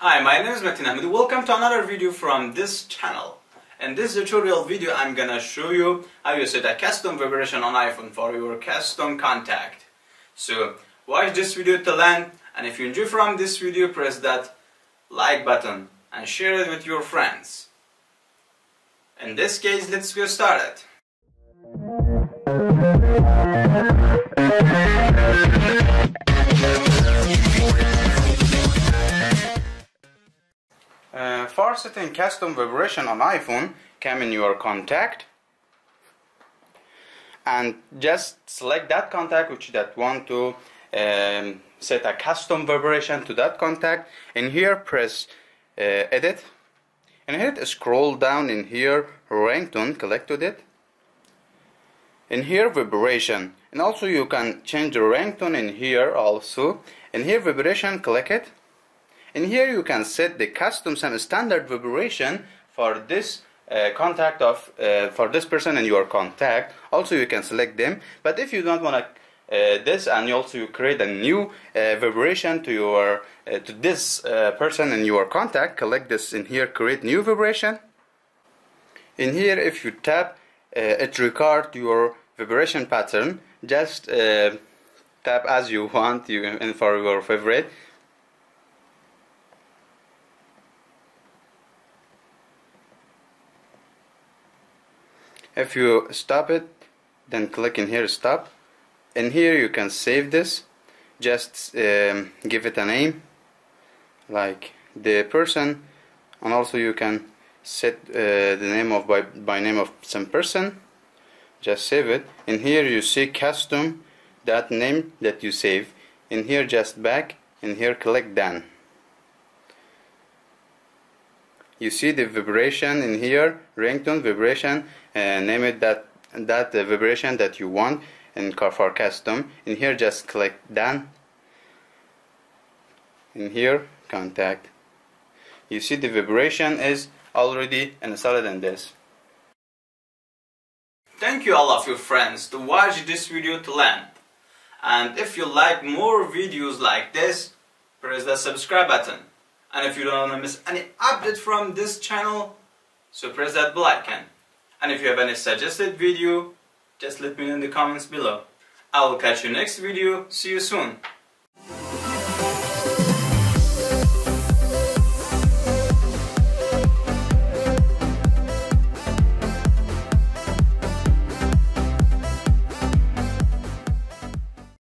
Hi, my name is Metin Ahmed. Welcome to another video from this channel. In this tutorial video, I'm gonna show you how you set a custom vibration on iPhone for your custom contact. So, watch this video till end, and if you enjoy from this video, press that like button and share it with your friends. In this case, let's get started. For setting custom vibration on iPhone, come in your contact and just select that contact which that want to um, set a custom vibration to that contact. In here, press uh, edit. And here, scroll down in here, ringtone, collect it. In here, vibration. And also you can change the ringtone in here also. In here, vibration, click it and here you can set the custom and standard vibration for this uh, contact of uh, for this person and your contact. Also you can select them. But if you don't want to uh, this and you also you create a new uh, vibration to your uh, to this uh, person and your contact collect this in here create new vibration. In here if you tap it record your vibration pattern just tap as you want you and for your favorite if you stop it then click in here stop. In here you can save this. Just um, give it a name like the person. And also you can set uh, the name of by, by name of some person. Just save it. In here you see custom that name that you save. In here just back. In here click done you see the vibration in here ringtone vibration and name it that that uh, vibration that you want in for custom. In here just click done. In here contact. You see the vibration is already installed in this. Thank you all of your friends to watch this video to end and if you like more videos like this press the subscribe button and if you don't want to miss any update from this channel, so press that bell icon. And if you have any suggested video, just let me know in the comments below. I will catch you next video. See you soon.